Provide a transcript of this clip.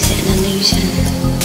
is it an illusion?